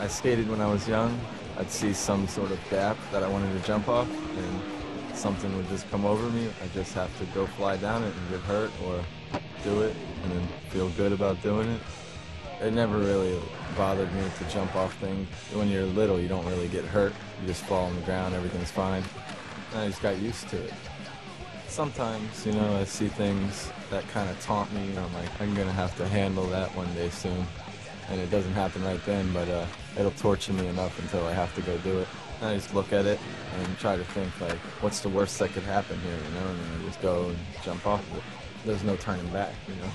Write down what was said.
I skated when I was young. I'd see some sort of gap that I wanted to jump off, and something would just come over me. I just have to go fly down it and get hurt, or do it and then feel good about doing it. It never really bothered me to jump off things. When you're little, you don't really get hurt. You just fall on the ground, everything's fine. And I just got used to it. Sometimes, you know, I see things that kind of taunt me, and I'm like, I'm gonna have to handle that one day soon and it doesn't happen right then, but uh, it'll torture me enough until I have to go do it. And I just look at it and try to think, like, what's the worst that could happen here, you know? And then I just go and jump off of it. There's no turning back, you know?